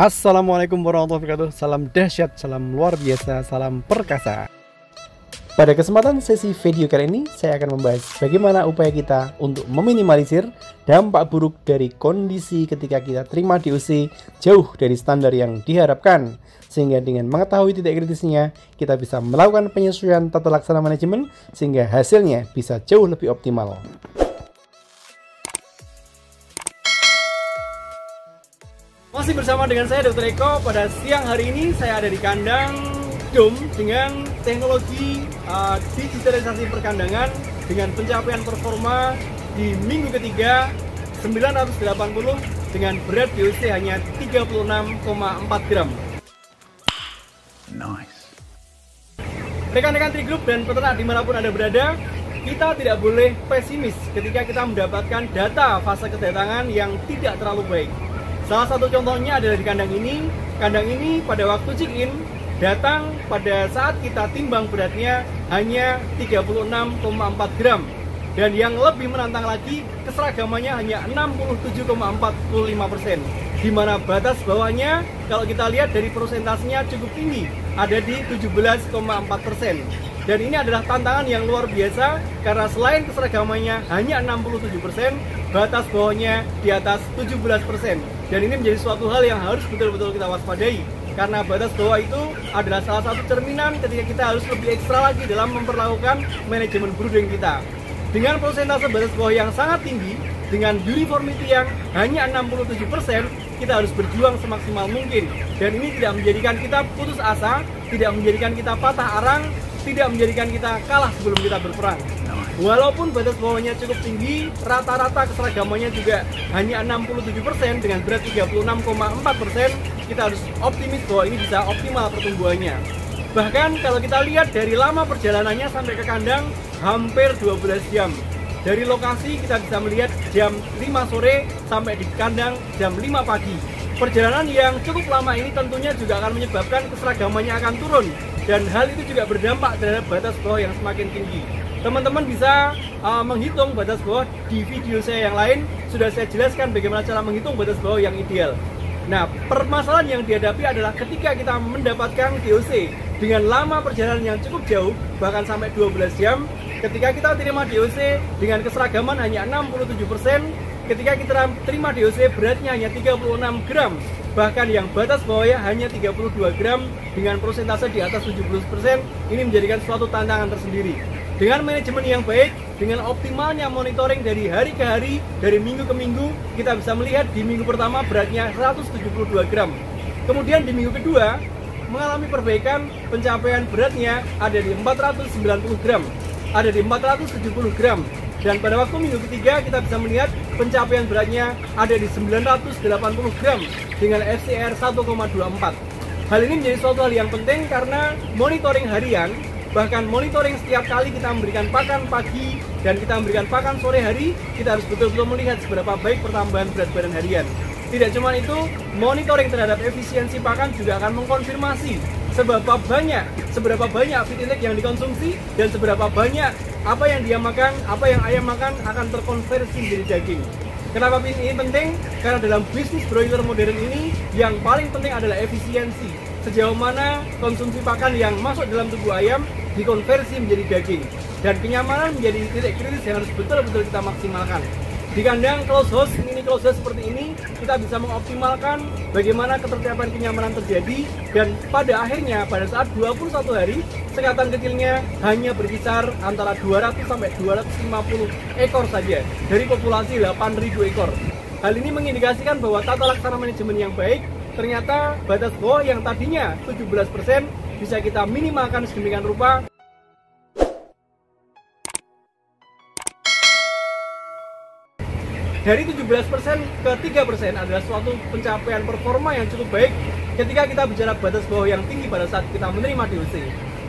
Assalamualaikum warahmatullahi wabarakatuh. Salam dahsyat, salam luar biasa, salam perkasa. Pada kesempatan sesi video kali ini Saya akan membahas bagaimana upaya kita untuk meminimalisir Dampak buruk dari kondisi ketika kita terima DOC Jauh dari standar yang diharapkan. Sehingga dengan mengetahui titik kritisnya Kita bisa melakukan penyesuaian tata laksana manajemen Sehingga hasilnya bisa jauh lebih optimal Masih bersama dengan saya Dr. Eko pada siang hari ini saya ada di kandang dom dengan teknologi uh, digitalisasi perkandangan dengan pencapaian performa di minggu ketiga 980 dengan berat DOC hanya 36,4 gram. Nice. Rekan-rekan Trigroup dan peternak di mana pun Anda berada, kita tidak boleh pesimis ketika kita mendapatkan data fase kedatangan yang tidak terlalu baik Salah satu contohnya adalah di kandang ini. Kandang ini pada waktu check-in datang pada saat kita timbang beratnya hanya 36,4 gram. Dan yang lebih menantang lagi, keseragamannya hanya 67,45 persen. Di mana batas bawahnya, kalau kita lihat dari persentasenya cukup tinggi, ada di 17,4 persen. Dan ini adalah tantangan yang luar biasa karena selain keseragamannya hanya 67%, batas bawahnya di atas 17%. Dan ini menjadi suatu hal yang harus betul-betul kita waspadai karena batas bawah itu adalah salah satu cerminan ketika kita harus lebih ekstra lagi dalam memperlakukan manajemen brooding kita. Dengan persentase batas bawah yang sangat tinggi, dengan uniformity yang hanya 67%, kita harus berjuang semaksimal mungkin. Dan ini tidak menjadikan kita putus asa, tidak menjadikan kita patah arang, tidak menjadikan kita kalah sebelum kita berperang. Walaupun batas bawahnya cukup tinggi, rata-rata keseragamannya juga hanya 67% dengan berat 36,4%, kita harus optimis bahwa ini bisa optimal pertumbuhannya. Bahkan kalau kita lihat dari lama perjalanannya sampai ke kandang, hampir 12 jam. Dari lokasi kita bisa melihat jam 5 sore sampai di kandang jam 5 pagi. Perjalanan yang cukup lama ini tentunya juga akan menyebabkan keseragamannya akan turun dan hal itu juga berdampak terhadap batas bawah yang semakin tinggi. Teman-teman bisa uh, menghitung batas bawah di video saya yang lain sudah saya jelaskan bagaimana cara menghitung batas bawah yang ideal. Nah, permasalahan yang dihadapi adalah ketika kita mendapatkan DOC dengan lama perjalanan yang cukup jauh, bahkan sampai 12 jam, ketika kita terima DOC dengan keseragaman hanya 67%, ketika kita terima DOC beratnya hanya 36 gram, bahkan yang batas bawahnya hanya 32 gram dengan persentase di atas 70% ini menjadikan suatu tantangan tersendiri dengan manajemen yang baik dengan optimalnya monitoring dari hari ke hari dari minggu ke minggu kita bisa melihat di minggu pertama beratnya 172 gram kemudian di minggu kedua mengalami perbaikan pencapaian beratnya ada di 490 gram ada di 470 gram dan pada waktu minggu ketiga kita bisa melihat pencapaian beratnya ada di 980 gram dengan FCR 1,24. Hal ini menjadi suatu hal yang penting karena monitoring harian bahkan monitoring setiap kali kita memberikan pakan pagi dan kita memberikan pakan sore hari kita harus betul-betul melihat seberapa baik pertambahan berat badan harian tidak cuma itu monitoring terhadap efisiensi pakan juga akan mengkonfirmasi seberapa banyak seberapa banyak feed intake yang dikonsumsi dan seberapa banyak apa yang dia makan, apa yang ayam makan akan terkonversi menjadi daging. Kenapa ini penting? Karena dalam bisnis broiler modern ini yang paling penting adalah efisiensi. Sejauh mana konsumsi pakan yang masuk dalam tubuh ayam dikonversi menjadi daging. Dan kenyamanan menjadi titik kritis yang harus betul-betul kita maksimalkan. Di kandang close house, mini close house seperti ini, kita bisa mengoptimalkan bagaimana ketertiban kenyamanan terjadi dan pada akhirnya pada saat 21 hari, sekatan kecilnya hanya berkisar antara 200 sampai 250 ekor saja dari populasi 8.000 ekor. Hal ini mengindikasikan bahwa tata laksana manajemen yang baik ternyata batas bawah yang tadinya 17% bisa kita minimalkan sedemikian rupa dari 17% ke 3% adalah suatu pencapaian performa yang cukup baik ketika kita bicara batas bawah yang tinggi pada saat kita menerima DOC.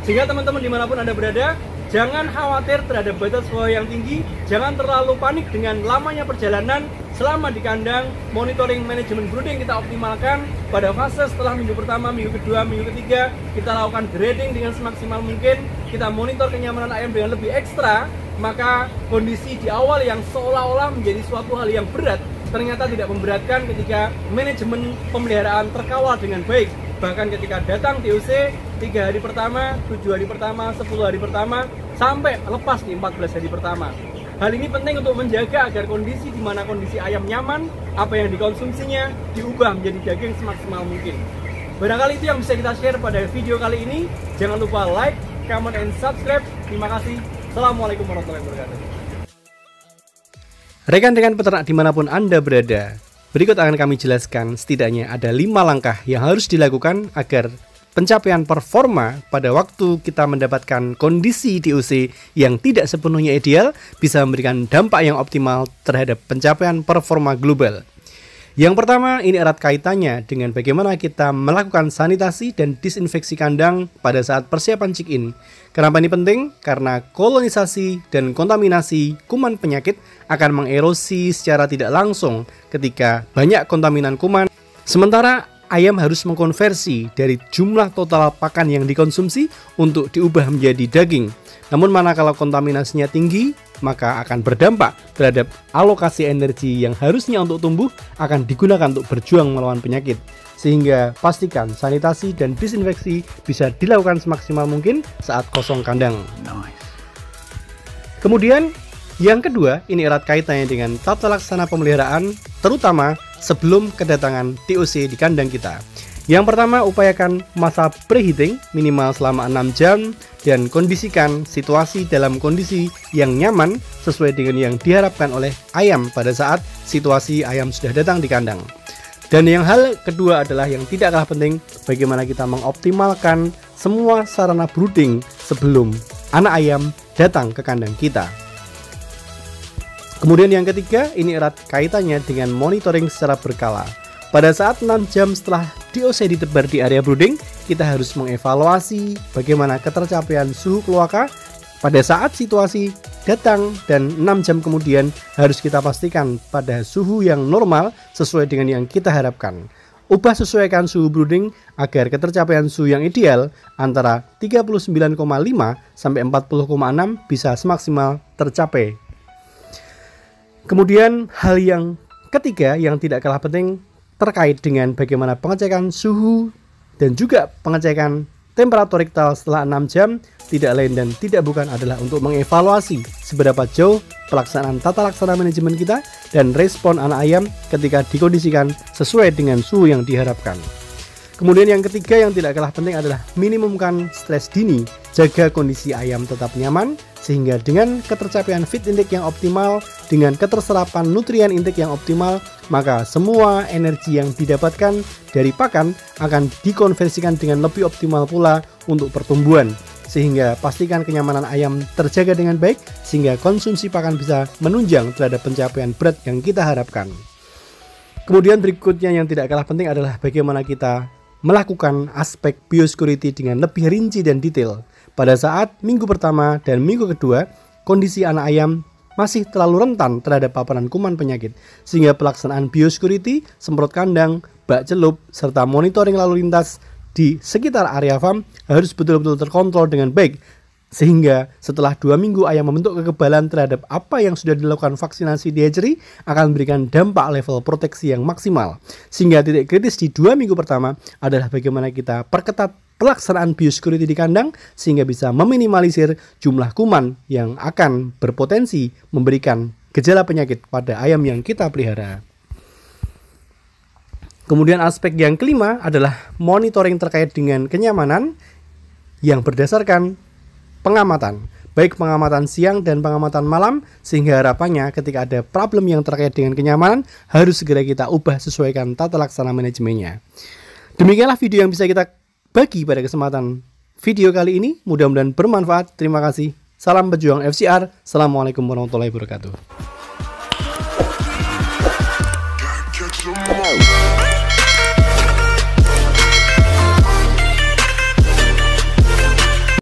Sehingga teman-teman di mana pun Anda berada, jangan khawatir terhadap batas bawah yang tinggi, jangan terlalu panik dengan lamanya perjalanan. Selama di kandang, monitoring manajemen brooding kita optimalkan. Pada fase setelah minggu pertama, minggu kedua, minggu ketiga, kita lakukan grading dengan semaksimal mungkin, kita monitor kenyamanan ayam dengan lebih ekstra, maka kondisi di awal yang seolah-olah menjadi suatu hal yang berat ternyata tidak memberatkan ketika manajemen pemeliharaan terkawal dengan baik. Bahkan ketika datang TUC tiga hari pertama, tujuh hari pertama, 10 hari pertama sampai lepas di 14 hari pertama Hal ini penting untuk menjaga agar kondisi di mana kondisi ayam nyaman, apa yang dikonsumsinya diubah menjadi daging semaksimal mungkin. Barangkali itu yang bisa kita share pada video kali ini. Jangan lupa like, comment, and subscribe. Terima kasih. Assalamualaikum warahmatullahi wabarakatuh. Rekan-rekan peternak di mana pun Anda berada, berikut akan kami jelaskan setidaknya ada lima langkah yang harus dilakukan agar pencapaian performa pada waktu kita mendapatkan kondisi DOC yang tidak sepenuhnya ideal bisa memberikan dampak yang optimal terhadap pencapaian performa global. Yang pertama, ini erat kaitannya dengan bagaimana kita melakukan sanitasi dan disinfeksi kandang pada saat persiapan check-in. Kenapa ini penting? Karena kolonisasi dan kontaminasi kuman penyakit akan mengerosi secara tidak langsung ketika banyak kontaminan kuman. Sementara ayam harus mengkonversi dari jumlah total pakan yang dikonsumsi untuk diubah menjadi daging. Namun manakala kontaminasinya tinggi, maka akan berdampak terhadap alokasi energi yang harusnya untuk tumbuh akan digunakan untuk berjuang melawan penyakit. Sehingga pastikan sanitasi dan disinfeksi bisa dilakukan semaksimal mungkin saat kosong kandang. Kemudian yang kedua, ini erat kaitannya dengan tata laksana pemeliharaan, terutama sebelum kedatangan TOC di kandang kita. Yang pertama, upayakan masa preheating minimal selama 6 jam dan kondisikan situasi dalam kondisi yang nyaman sesuai dengan yang diharapkan oleh ayam pada saat situasi ayam sudah datang di kandang. Dan yang hal kedua adalah yang tidak kalah penting, bagaimana kita mengoptimalkan semua sarana brooding sebelum anak ayam datang ke kandang kita. Kemudian yang ketiga, ini erat kaitannya dengan monitoring secara berkala. Pada saat 6 jam setelah DOC ditebar di area brooding, kita harus mengevaluasi bagaimana ketercapaian suhu keluarga pada saat situasi datang dan 6 jam kemudian harus kita pastikan pada suhu yang normal sesuai dengan yang kita harapkan. Ubah sesuaikan suhu brooding agar ketercapaian suhu yang ideal antara 39,5 sampai 40,6 bisa semaksimal tercapai Kemudian hal yang ketiga yang tidak kalah penting terkait dengan bagaimana pengecekan suhu dan juga pengecekan temperatur rektal setelah 6 jam tidak lain dan tidak bukan adalah untuk mengevaluasi seberapa jauh pelaksanaan tata laksana manajemen kita dan respon anak ayam ketika dikondisikan sesuai dengan suhu yang diharapkan. Kemudian yang ketiga yang tidak kalah penting adalah minimumkan stres dini, jaga kondisi ayam tetap nyaman, sehingga dengan ketercapaian feed intake yang optimal, dengan keterserapan nutrien intake yang optimal, maka semua energi yang didapatkan dari pakan akan dikonversikan dengan lebih optimal pula untuk pertumbuhan. Sehingga pastikan kenyamanan ayam terjaga dengan baik, sehingga konsumsi pakan bisa menunjang terhadap pencapaian berat yang kita harapkan. Kemudian berikutnya yang tidak kalah penting adalah bagaimana kita melakukan aspek biosecurity dengan lebih rinci dan detail. Pada saat minggu pertama dan minggu kedua, kondisi anak ayam masih terlalu rentan terhadap paparan kuman penyakit, sehingga pelaksanaan biosecurity, semprot kandang, bak celup, serta monitoring lalu lintas di sekitar area farm harus betul-betul terkontrol dengan baik sehingga setelah dua minggu ayam membentuk kekebalan terhadap apa yang sudah dilakukan vaksinasi di hatchery akan memberikan dampak level proteksi yang maksimal. Sehingga titik kritis di dua minggu pertama adalah bagaimana kita perketat pelaksanaan biosecurity di kandang sehingga bisa meminimalisir jumlah kuman yang akan berpotensi memberikan gejala penyakit pada ayam yang kita pelihara. Kemudian aspek yang kelima adalah monitoring terkait dengan kenyamanan yang berdasarkan pengamatan, baik pengamatan siang dan pengamatan malam, sehingga harapannya ketika ada problem yang terkait dengan kenyamanan, harus segera kita ubah sesuaikan tata laksana manajemennya. Demikianlah video yang bisa kita bagi pada kesempatan video kali ini. Mudah-mudahan bermanfaat. Terima kasih. Salam pejuang FCR. Assalamualaikum warahmatullahi wabarakatuh.